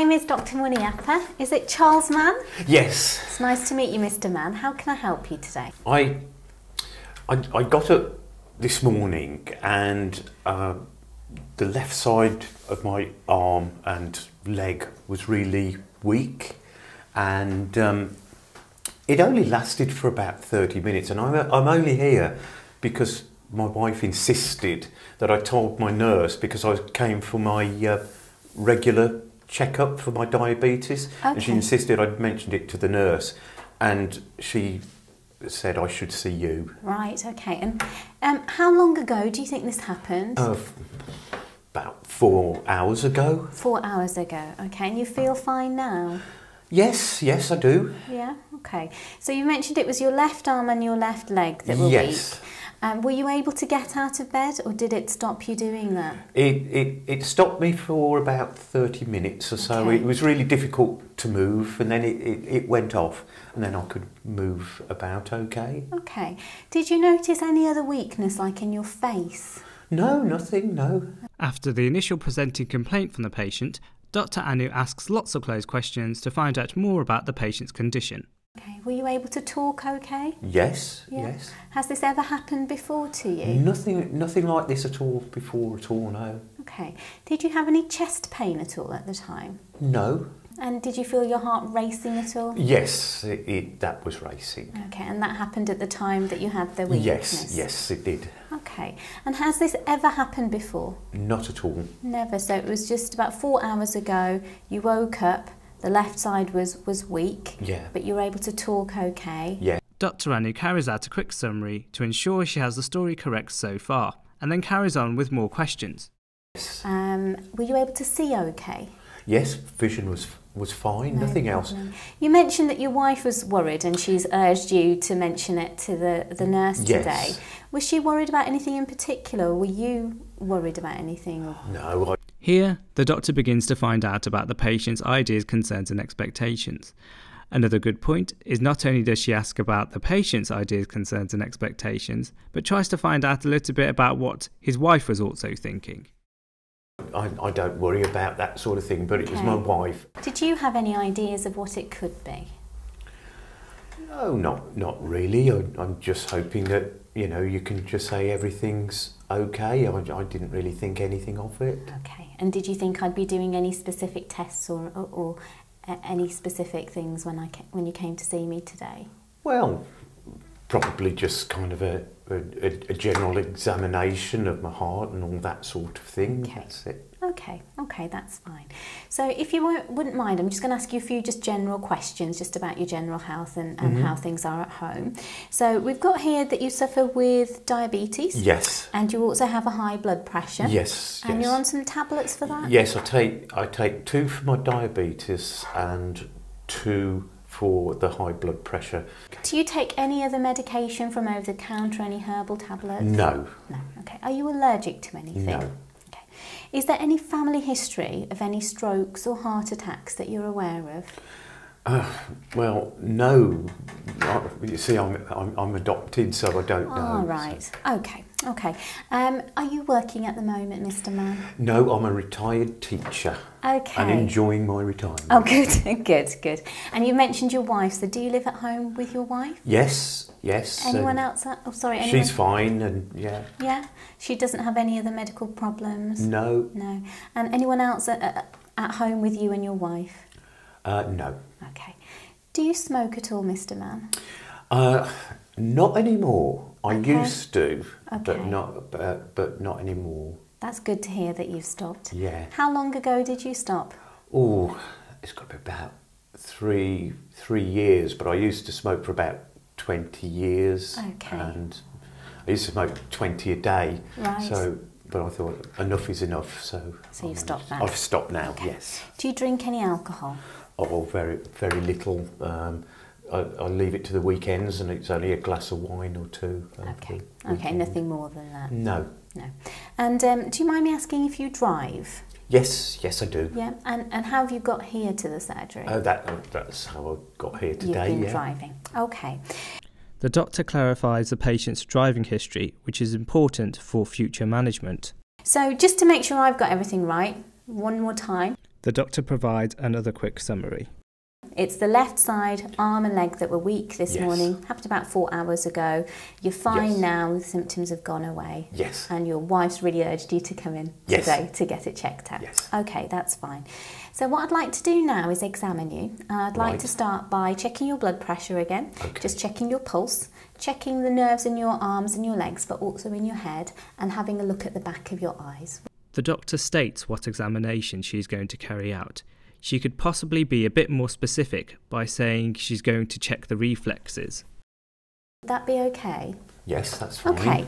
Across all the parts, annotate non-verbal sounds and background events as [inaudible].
Name is Dr. Muniyappa. Is it Charles Mann? Yes. It's nice to meet you, Mr. Mann. How can I help you today? I I, I got up this morning and uh, the left side of my arm and leg was really weak and um, it only lasted for about 30 minutes and I'm, I'm only here because my wife insisted that I told my nurse because I came for my uh, regular checkup for my diabetes and she insisted I'd mentioned it to the nurse and she said I should see you. Right, okay. And um, how long ago do you think this happened? Uh, about four hours ago. Four hours ago, okay. And you feel fine now? Yes, yes, I do. Yeah, okay. So you mentioned it was your left arm and your left leg that were Yes. weak. Um, were you able to get out of bed or did it stop you doing that? It, it, it stopped me for about 30 minutes or so. Okay. It was really difficult to move, and then it, it, it went off, and then I could move about okay. Okay. Did you notice any other weakness, like in your face? No, nothing, no. After the initial presenting complaint from the patient, Dr. Anu asks lots of closed questions to find out more about the patient's condition. Okay. Were you able to talk okay? Yes, Yeah. yes. Has this ever happened before to you? Nothing, nothing like this at all before at all, no. Okay. Did you have any chest pain at all at the time? No. And did you feel your heart racing at all? Yes, it, it, that was racing. Okay, and that happened at the time that you had the weakness? Yes, yes, it did. Okay. And has this ever happened before? Not at all. Never. So it was just about four hours ago. You woke up. The left side was was weak, Yeah. but you were able to talk okay. Yeah. Dr. Anu carries out a quick summary to ensure she has the story correct so far, and then carries on with more questions. Yes. Um, were you able to see okay? Yes, vision was was fine. No nothing else. problem. You mentioned that your wife was worried, and she's urged you to mention it to the the mm, nurse Yes. today. Was she worried about anything in particular? Were you worried about anything? No, I, Here, the doctor begins to find out about the patient's ideas, concerns, and expectations. Another good point is not only does she ask about the patient's ideas, concerns, and expectations, but tries to find out a little bit about what his wife was also thinking. I, I don't worry about that sort of thing. But it was my wife. Did you have any ideas of what it could be? No, not not really. I, I'm just hoping that you know you can just say everything's okay. I, I didn't really think anything of it. Okay. And did you think I'd be doing any specific tests or, or, or uh, any specific things when I ca- when you came to see me today? Well, probably just kind of a, a, a- general examination of my heart and all that sort of thing. Okay. That's it. Okay, okay, that's fine. So, if you wouldn't mind, I'm just going to ask you a few just general questions just about your general health and, and Mhm. how things are at home. So, we've got here that you suffer with diabetes Yes. and you also have a high blood pressure. Yes. And yes. you're on some tablets for that? Yes, I take I take two for my diabetes and two for the high blood pressure. Do you take any other medication from over the counter, any herbal tablets? No, No, okay. Are you allergic to anything? No. Okay. Is there any family history of any strokes or heart attacks that you're aware of? Uh, well, no. I- You see, I'm, I'm I'm adopted, so I don't know. All right. so- Okay. Okay. Um, are you working at the moment, Mr. Mann? No, I'm a retired teacher Okay. and enjoying my retirement. Oh, good, [laughs] good, good. And you mentioned your wife. So, do you live at home with your wife? Yes, yes. Anyone else? Oh, sorry. Anyone? She's fine, and yeah. Yeah. She doesn't have any other medical problems. No, No. And anyone else at, at, at home with you and your wife? uh, no. Okay. Do you smoke at all, Mr. Mann? Uh, not anymore. I Okay. used to, but not, but, but not anymore. That's good to hear that you've stopped. Yeah. How long ago did you stop? Oh, it's got to be about three three years. But I used to smoke for about twenty years. Okay. And I used to smoke twenty a day. Right. So, but I thought enough is enough. So. So you've stopped that? I've stopped now. Okay. Yes. Do you drink any alcohol? Oh, very very little. Um, I, I leave it to the weekends, and it's only a glass of wine or two. Okay. Okay, nothing more than that. No. No. And um, do you mind me asking if you drive? Yes, yes, I do. Yeah. And and how have you got here to the surgery? Oh, that oh, that's how I got here today. You've been yeah. driving. Okay. The doctor clarifies the patient's driving history, which is important for future management. So just to make sure I've got everything right, one more time. The doctor provides another quick summary. It's the left side, arm and leg that were weak this Yes. morning, happened about four hours ago. You're fine Yes. now, the symptoms have gone away. Yes. And your wife's really urged you to come in Yes. today to get it checked out. Yes. Okay, that's fine. So, what I'd like to do now is examine you. Uh, I'd like Right. to start by checking your blood pressure again, Okay. just checking your pulse, checking the nerves in your arms and your legs, but also in your head, and having a look at the back of your eyes. The doctor states what examination she is going to carry out. She could possibly be a bit more specific by saying she's going to check the reflexes. Would that be okay? Yes, that's fine. Okay.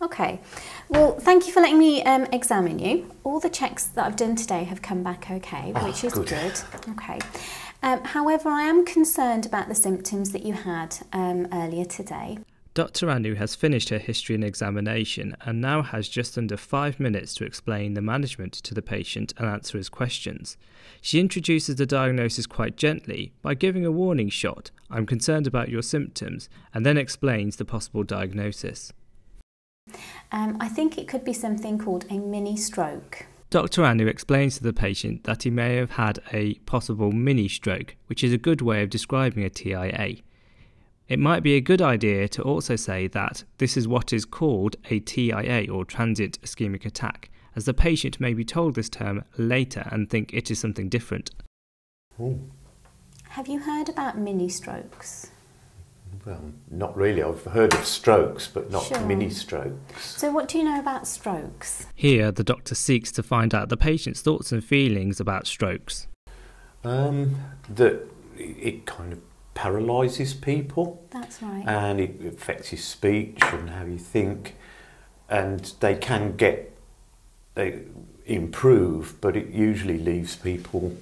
Okay. Well, thank you for letting me um, examine you. All the checks that I've done today have come back okay, Ah, which is good. good. Okay. Um, however, I am concerned about the symptoms that you had um, earlier today. Dr. Anu has finished her history and examination and now has just under five minutes to explain the management to the patient and answer his questions. She introduces the diagnosis quite gently by giving a warning shot, I'm concerned about your symptoms, and then explains the possible diagnosis. Um, I think it could be something called a mini stroke. Dr. Anu explains to the patient that he may have had a possible mini stroke, which is a good way of describing a TIA. It might be a good idea to also say that this is what is called a TIA or transient ischemic attack, as the patient may be told this term later and think it is something different. Oh, Have you heard about mini strokes? well, not really. I've heard of strokes, but not Sure. mini strokes. So, what do you know about strokes? Here, the doctor seeks to find out the patient's thoughts and feelings about strokes. Um, that it kind of paralyses people That's right. and it affects your speech and how you think, and they can get they improve, but it usually leaves people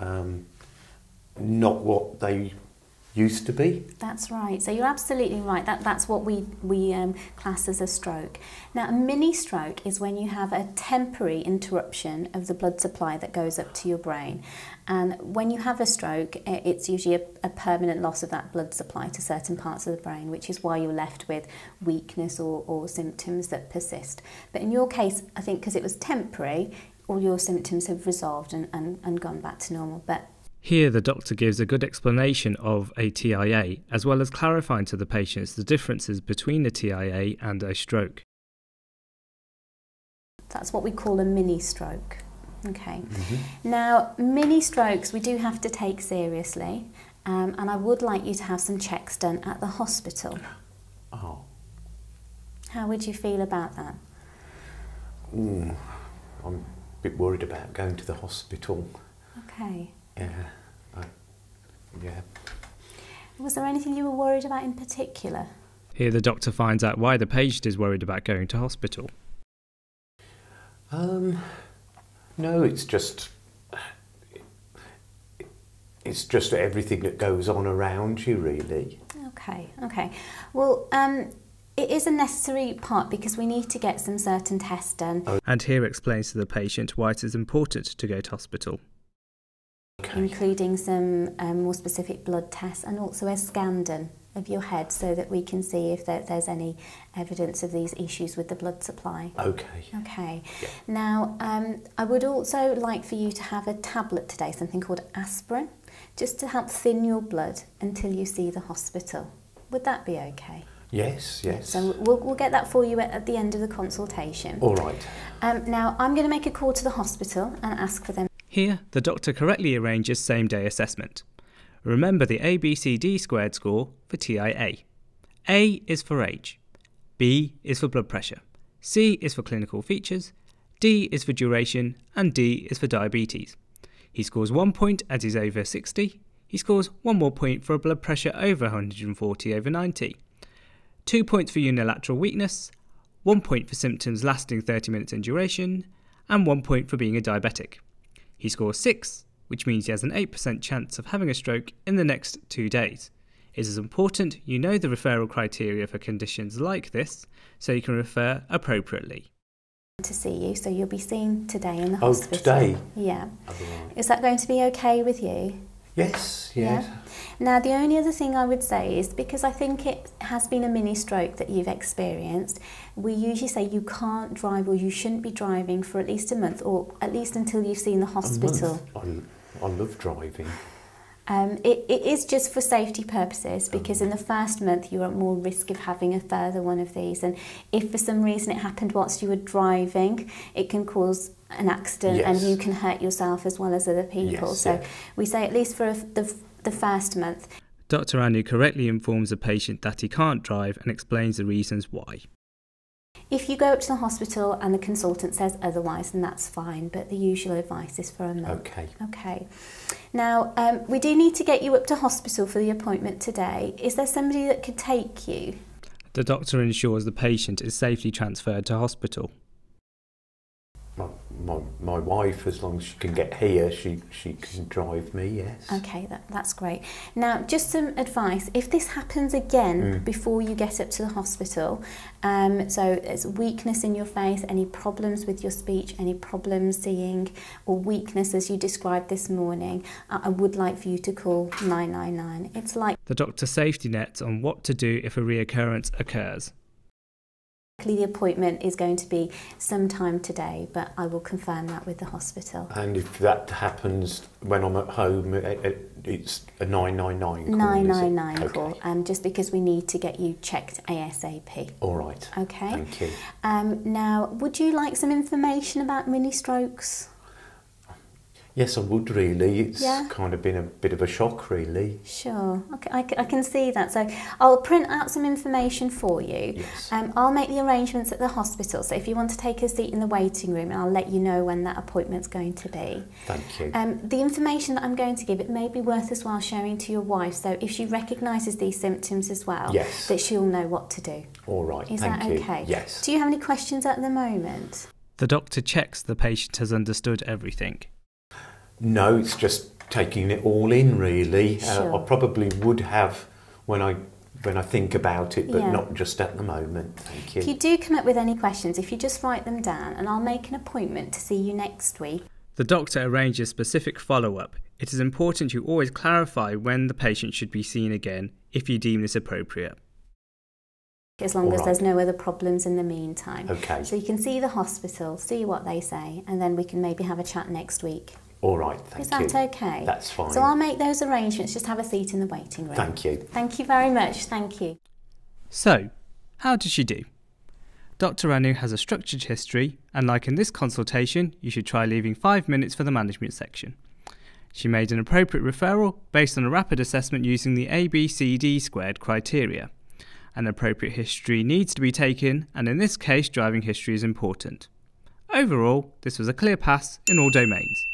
um, not what they used to be. That's right. So you're absolutely right. That that's what we we um, class as a stroke. Now, a mini stroke is when you have a temporary interruption of the blood supply that goes up to your brain, and when you have a stroke, it's usually a, a permanent loss of that blood supply to certain parts of the brain, which is why you're left with weakness or, or symptoms that persist. But in your case, I think because it was temporary, all your symptoms have resolved and, and, and gone back to normal. But Here, the doctor gives a good explanation of a TIA, as well as clarifying to the patients the differences between a TIA and a stroke. That's what we call a mini stroke. Okay. Now, mini strokes we do have to take seriously, um, and I would like you to have some checks done at the hospital. Oh, How would you feel about that? mm, I'm a bit worried about going to the hospital. Okay. Yeah, I, yeah. Was there anything you were worried about in particular? Here, the doctor finds out why the patient is worried about going to hospital. Um, no, it's just it's just everything that goes on around you, really. Okay, okay. Well, um, it is a necessary part because we need to get some certain tests done, And here explains to the patient why it is important to go to hospital. Okay. including some um, more specific blood tests and also a scan done of your head so that we can see if there, there's any evidence of these issues with the blood supply. Okay. Okay. Yeah. Now, um, I would also like for you to have a tablet today, something called aspirin, just to help thin your blood until you see the hospital. Would that be okay? Yes. Yes. So we'll, we'll get that for you at, at the end of the consultation. All right. Um, now, I'm going to make a call to the hospital and ask for them. Here, the doctor correctly arranges same day assessment. Remember the ABCD squared score for TIA. A is for age, B is for blood pressure, C is for clinical features, D is for duration, and D is for diabetes. He scores one point as he's over 60. He scores one more point for a blood pressure over 140 over 90. Two points for unilateral weakness, one point for symptoms lasting 30 minutes in duration, and one point for being a diabetic. He scores 6, which means he has an 8% chance of having a stroke in the next two days. It is important you know the referral criteria for conditions like this so you can refer appropriately. to see you, so you'll be seen today in the Oh, hospital. today? Yeah. Is that going to be okay with you? Yes, yes. Yeah. Now, the only other thing I would say is because I think it has been a mini stroke that you've experienced, we usually say you can't drive or you shouldn't be driving for at least a month or at least until you've seen the A hospital. month. I, I love driving. Um, it, it is just for safety purposes because in the first month you're at more risk of having a further one of these. And if for some reason it happened whilst you were driving, it can cause an accident and you can hurt yourself as well as other people. Yes, so yeah. we say at least for a, the, the first month. Dr. Anu correctly informs the patient that he can't drive and explains the reasons why. If you go up to the hospital and the consultant says otherwise, then that's fine, but the usual advice is for a month. Okay. Okay. Now, um, we do need to get you up to hospital for the appointment today. Is there somebody that could take you? The doctor ensures the patient is safely transferred to hospital. My, my, my wife, as long as she can get here, she, she can drive me, yes. Okay, that, that's great. Now, just some advice. If this happens again Mm. before you get up to the hospital, um, so there's weakness in your face, any problems with your speech, any problems seeing, or weakness as you described this morning, I, I would like for you to call 999. It's like The doctor safety net on what to do if a reoccurrence occurs. The appointment is going to be sometime today, but I will confirm that with the hospital. And if that happens when I'm at home, it, it, it's a 999 call, Nine is it? nine nine okay. call, um, just because we need to get you checked ASAP. All right. Okay. Thank you. Um, now, would you like some information about mini strokes? Yes, I would really. It's Yeah. kind of been a bit of a shock, really. Sure, okay, I, c- I can see that. So I'll print out some information for you. Yes. Um, I'll make the arrangements at the hospital. So if you want to take a seat in the waiting room, I'll let you know when that appointment's going to be. Thank you. Um, the information that I'm going to give, it may be worth as well sharing to your wife. So if she recognises these symptoms as well, Yes. that she'll know what to do. All right. Is Thank that you. okay? Yes. Do you have any questions at the moment? The doctor checks the patient has understood everything. No, it's just taking it all in, really. Sure. Uh, I probably would have when I when I think about it, but Yeah. not just at the moment. Thank you. If you do come up with any questions, if you just write them down, and I'll make an appointment to see you next week. The doctor arranges specific follow up. It is important you always clarify when the patient should be seen again if you deem this appropriate. as long All as right. there's no other problems in the meantime. Okay. So you can see the hospital, see what they say, and then we can maybe have a chat next week. All right. Thank Is that okay? That's fine. So I'll make those arrangements. Just have a seat in the waiting room. Thank you. Thank you very much. Thank you. So, how did she do? Dr. Anu has a structured history, and like in this consultation, you should try leaving five minutes for the management section. She made an appropriate referral based on a rapid assessment using the ABCD squared criteria. An appropriate history needs to be taken, and in this case, driving history is important. Overall, this was a clear pass in all domains.